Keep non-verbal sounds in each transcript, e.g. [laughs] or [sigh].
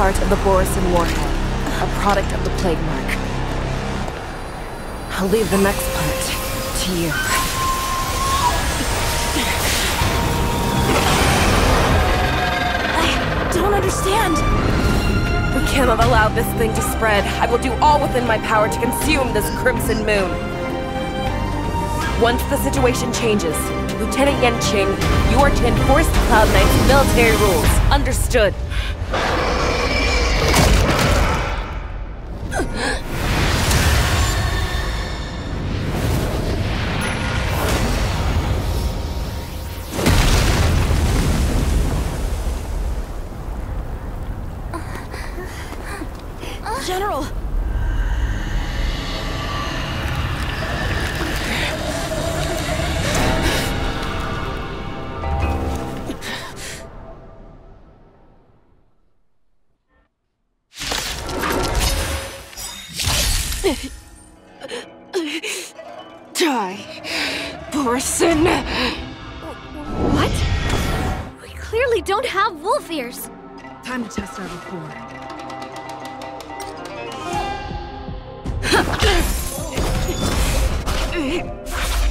part of the Borisin warhead, a product of the Plague Mark. I'll leave the next part to you. I don't understand. We cannot allow this thing to spread. I will do all within my power to consume this Crimson Moon. Once the situation changes, Lieutenant Yen Yanqing, you are to enforce the Cloud Knight's military rules. Understood. Die, Borisin! What? We clearly don't have wolf ears. Time to test our rapport.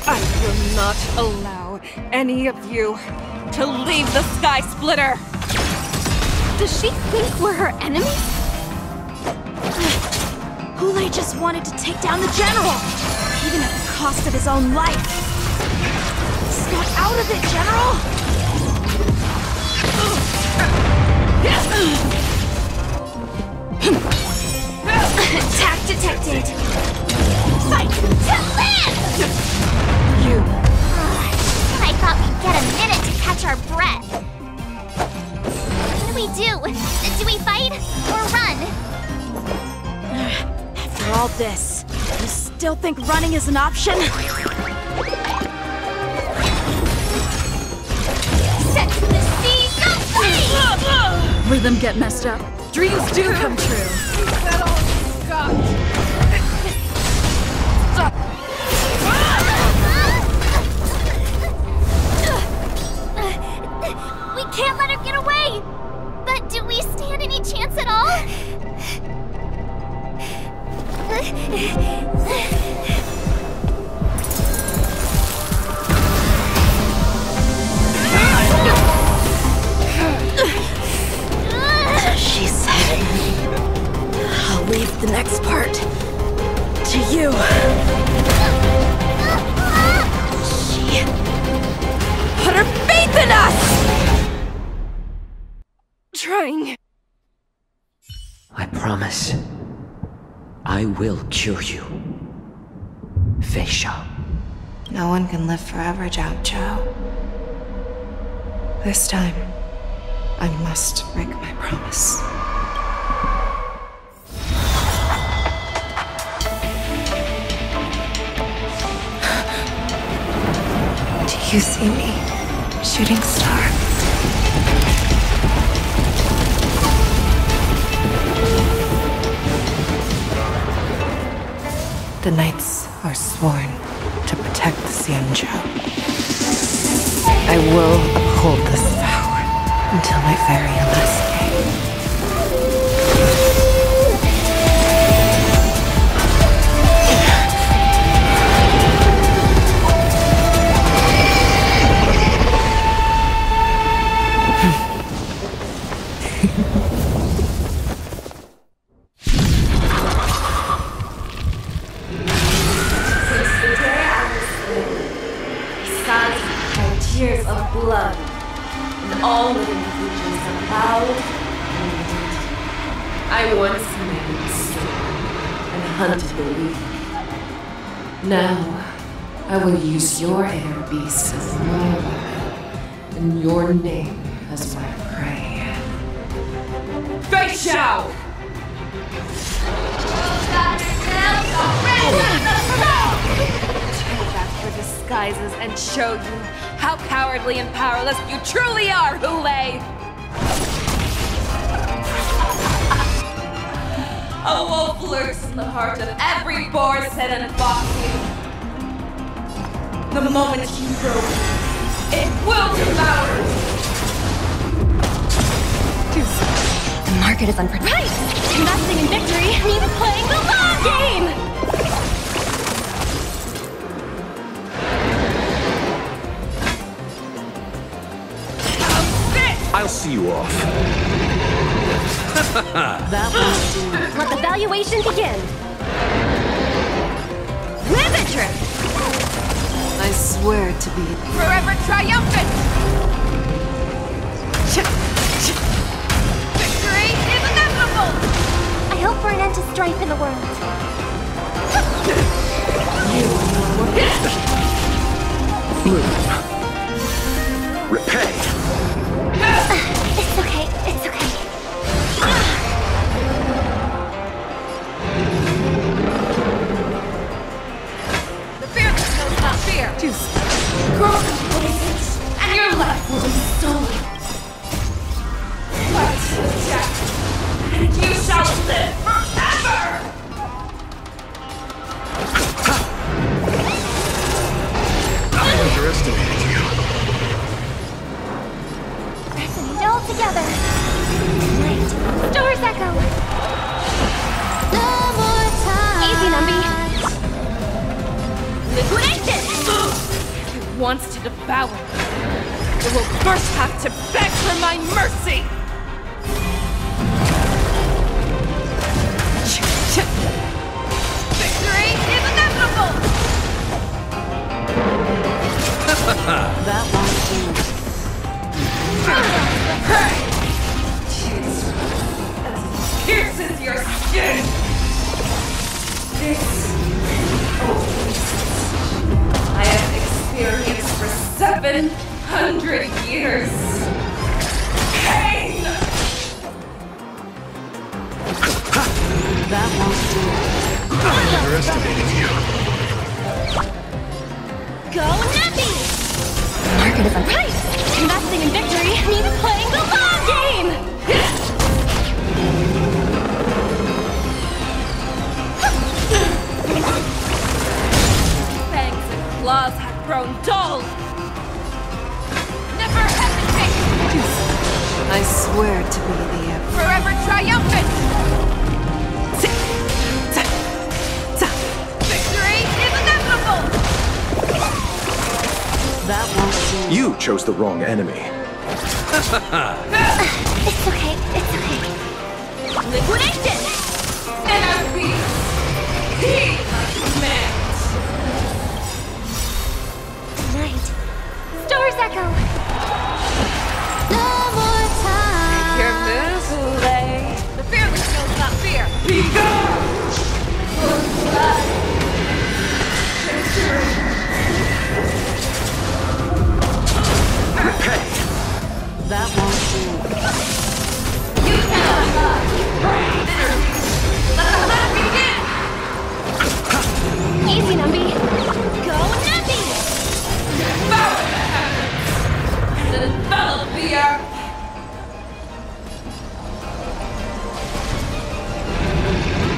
I will not allow any of you to leave the Sky Splitter! Does she think we're her enemies? Hoolay just wanted to take down the general, even at the cost of his own life. Snap out of it, General! Attack detected! Fight to live! You I thought we'd get a minute to catch our breath. What do we do? Do we fight or run? After all this, you still think running is an option? Set to the sea, go free! Rhythm get messed up. Dreams do come true. We can't let her get away! But do we stand any chance at all? うん。I will cure you. Feixiao. No one can live forever, Zhao Zhao. This time, I must break my promise. Do you see me, shooting star? The knights are sworn to protect the Xianzhou. I will uphold this vow until my very last day. Once made and hunted the weak. Now, I will use your air beast as my weapon, and your name as my prey. Feixiao! Take back your disguises and show you how cowardly and powerless you truly are, Hoolay! A wolf lurks in the heart of every boar's head and foxy. The moment you grow, it will devour. you. The market is unpredictable. Right! Investing in victory means playing the long game! I'll see you off. [laughs] That won't do. Let the valuation begin! Rivet! I swear to be Forever triumphant! Victory is inevitable! I hope for an end to strife in the world. Repay! Cross wants to devour. me, It will first have to beg for my mercy! Victory is inevitable! that won't do. Pierces your skin! This 700 years. Pain! That won't do. I underestimated you. Go Numby! Market is unpredictable. Right! Investing in victory means playing You chose the wrong enemy. It's okay, it's okay. Liquidation! And I beat he command! Night, stars echo. No more time. Your moves, Lay. The fearless knows not fear. Repay!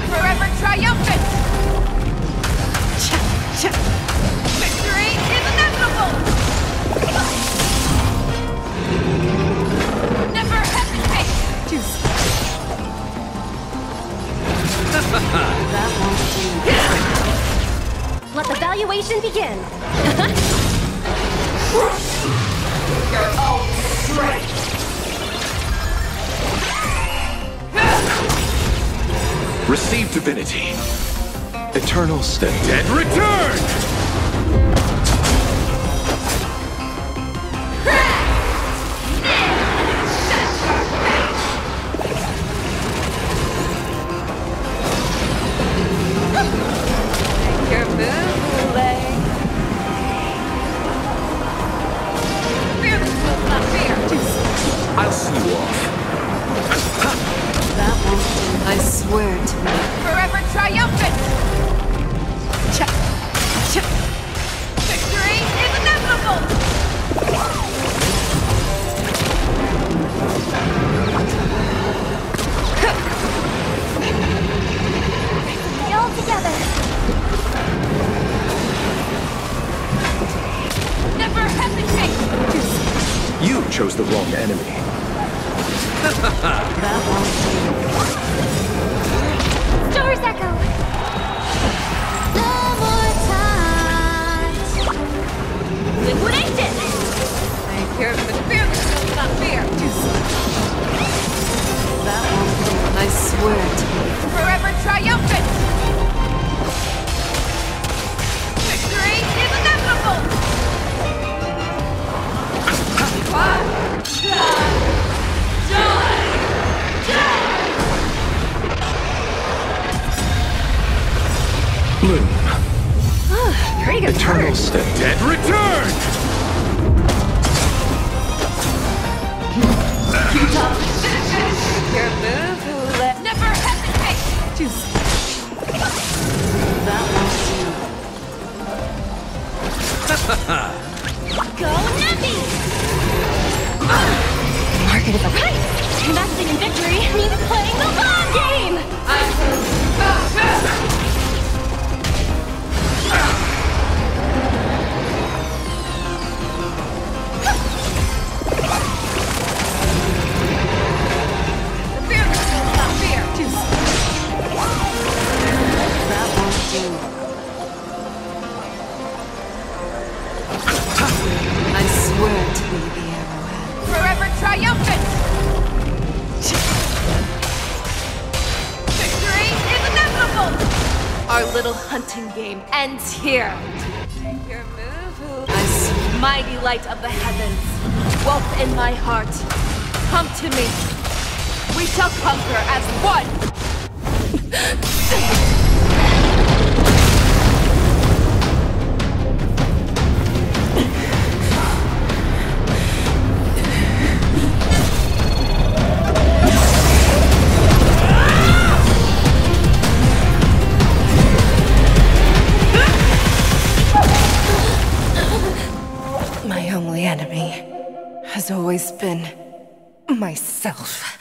Forever triumphant! Victory is inevitable! Never hesitate! [laughs] Let the valuation begin! [laughs] Receive divinity. Eternal step. Dead return! The wrong enemy. Bloom. Pretty good Eternal step. Dead return! Your move, who let never hesitate to Go Numby! Market of a price. Investing in victory means playing the long game. fear I swear to be the arrowhead. Forever triumphant! Victory is inevitable! Our little hunting game ends here. Your move, I mighty light of the heavens, wealth in my heart. Come to me. We shall conquer as one. Has always been myself.